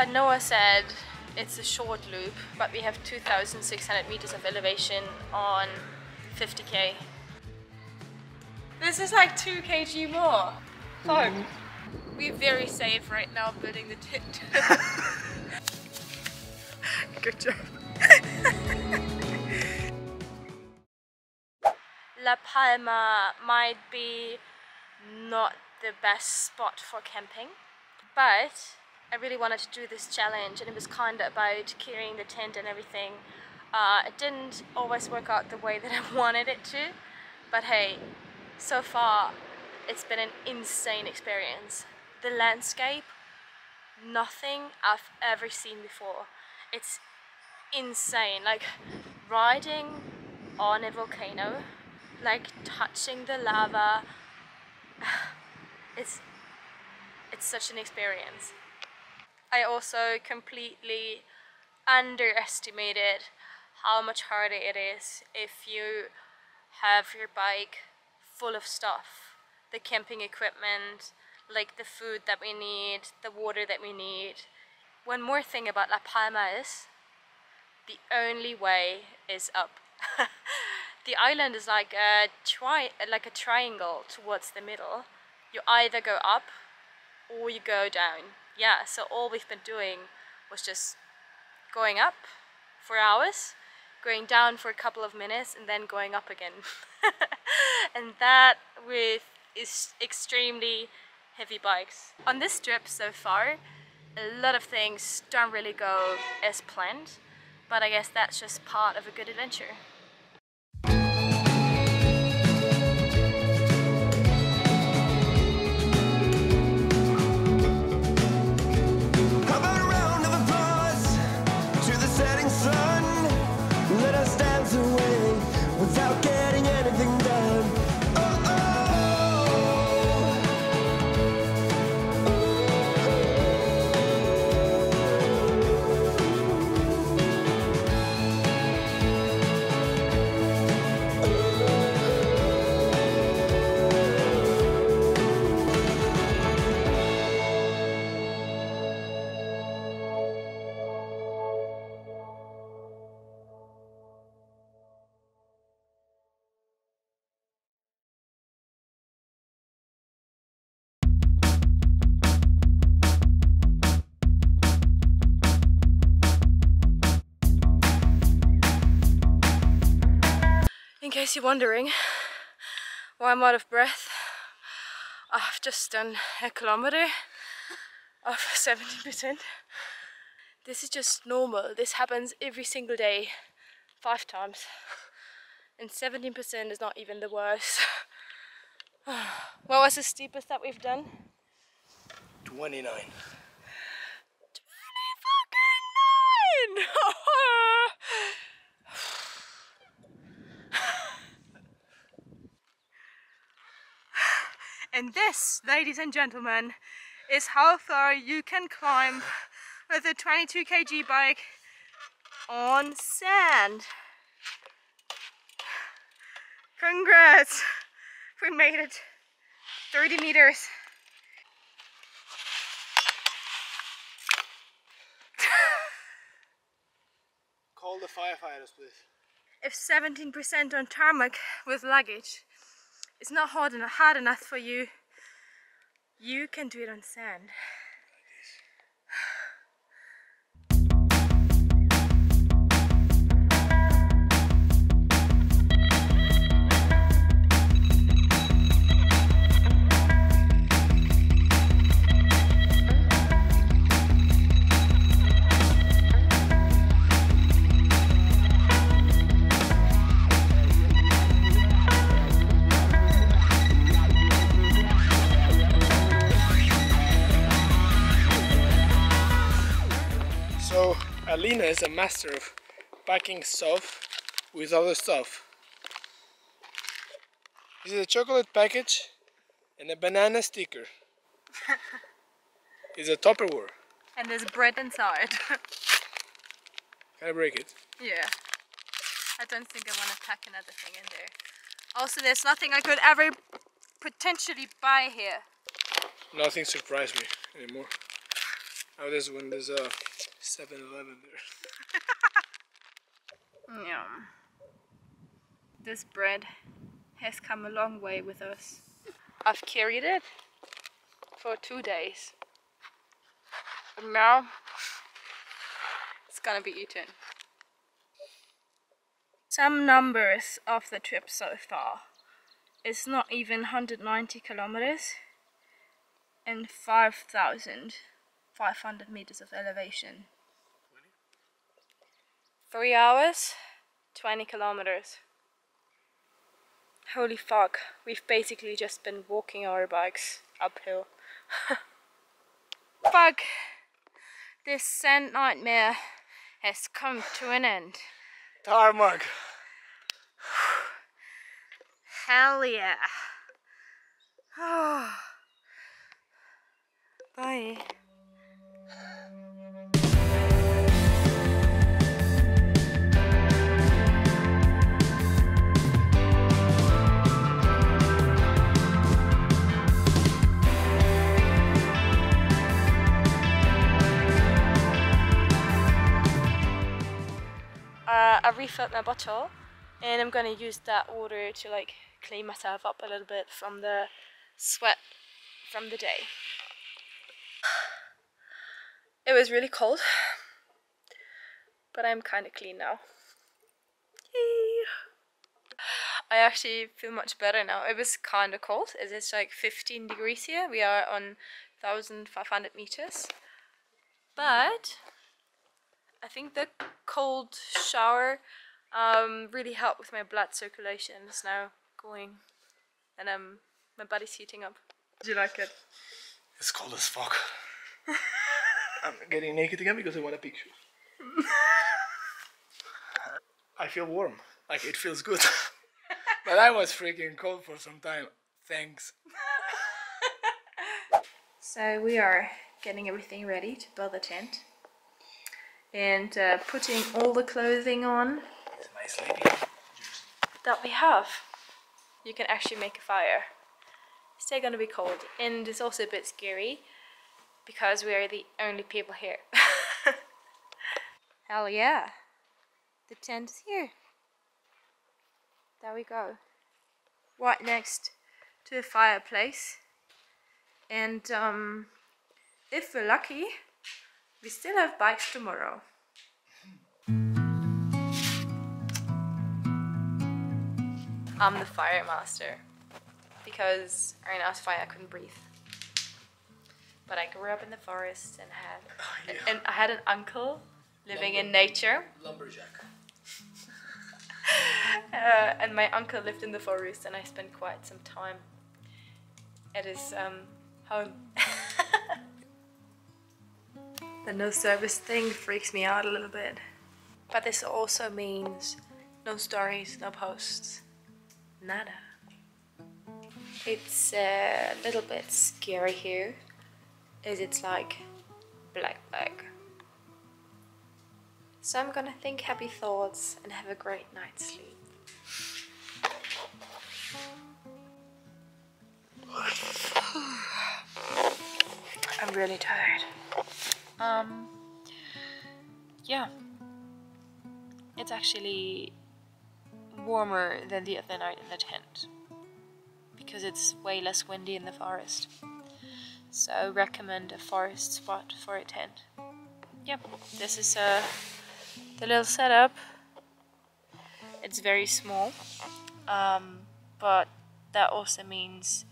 Uh, Noah said it's a short loop, but we have 2,600 meters of elevation on 50k. This is like 2 kg more. So, we're very safe right now building the tent. Good job. La Palma might be not the best spot for camping, but I really wanted to do this challenge and it was kind of about carrying the tent and everything. Uh, it didn't always work out the way that I wanted it to, but hey, so far it's been an insane experience. The landscape, nothing I've ever seen before. It's insane, like riding on a volcano, like touching the lava, it's, it's such an experience. I also completely underestimated how much harder it is if you have your bike full of stuff. The camping equipment, like the food that we need, the water that we need. One more thing about La Palma is the only way is up. the island is like a tri like a triangle towards the middle. You either go up or you go down. Yeah, so all we've been doing was just going up for hours, going down for a couple of minutes, and then going up again. and that with is extremely heavy bikes. On this trip so far, a lot of things don't really go as planned, but I guess that's just part of a good adventure. In case you're wondering why I'm out of breath, I've just done a kilometer of 70%. This is just normal. This happens every single day, five times. And 17% is not even the worst. what was the steepest that we've done? 29. And this, ladies and gentlemen, is how far you can climb with a 22 kg bike on sand. Congrats! We made it 30 meters. Call the firefighters, please. if 17% on tarmac with luggage is not hard enough, hard enough for you, you can do it on sand. Alina is a master of packing stuff with other stuff. This is a chocolate package and a banana sticker. it's a Tupperware. And there's bread inside. Can I break it? yeah. I don't think I want to pack another thing in there. Also, there's nothing I could ever potentially buy here. Nothing surprised me anymore. Oh, there's one. There's a 7-Eleven there. Yeah. This bread has come a long way with us. I've carried it for two days. And now it's gonna be eaten. Some numbers of the trip so far. It's not even 190 kilometers and 5,500 meters of elevation. Three hours, 20 kilometers. Holy fuck, we've basically just been walking our bikes uphill. fuck! This sand nightmare has come to an end. Tarmac. Hell yeah! Oh. I refilled my bottle and I'm gonna use that water to like clean myself up a little bit from the sweat from the day. It was really cold, but I'm kind of clean now. Yay! I actually feel much better now. It was kind of cold. It is like 15 degrees here. We are on 1500 meters. But I think the cold shower um, really helped with my blood circulation. It's now going and um, my body's heating up. Do you like it? It's cold as fuck. I'm getting naked again because I want a picture. I feel warm. Like it feels good. but I was freaking cold for some time. Thanks. So we are getting everything ready to build the tent and uh, putting all the clothing on that we have. You can actually make a fire. It's still gonna be cold and it's also a bit scary because we are the only people here. Hell yeah. The tent is here. There we go. Right next to the fireplace. And um, if we're lucky, we still have bikes tomorrow. I'm the fire master because during last fire I couldn't breathe. But I grew up in the forest and had yeah. and I had an uncle living in nature. Lumberjack. Uh, and my uncle lived in the forest and I spent quite some time at his um, home. the no service thing freaks me out a little bit. But this also means no stories, no posts, nada. It's a little bit scary here, as it's like black black. So I'm gonna think happy thoughts and have a great night's sleep. I'm really tired. Um, yeah. It's actually warmer than the other night in the tent because it's way less windy in the forest. So recommend a forest spot for a tent. Yep, this is uh, the little setup. It's very small, um, but that also means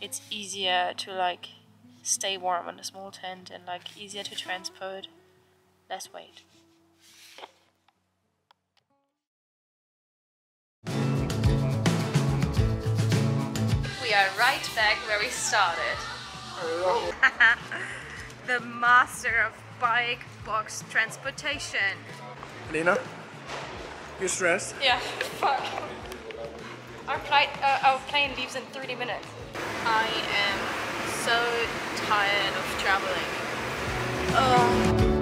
it's easier to like stay warm in a small tent and like easier to transport, less weight. We are right back where we started. the master of bike box transportation. Lena, you stressed? Yeah, fuck. Our flight, uh, our plane leaves in 30 minutes. I am so tired of traveling. Oh.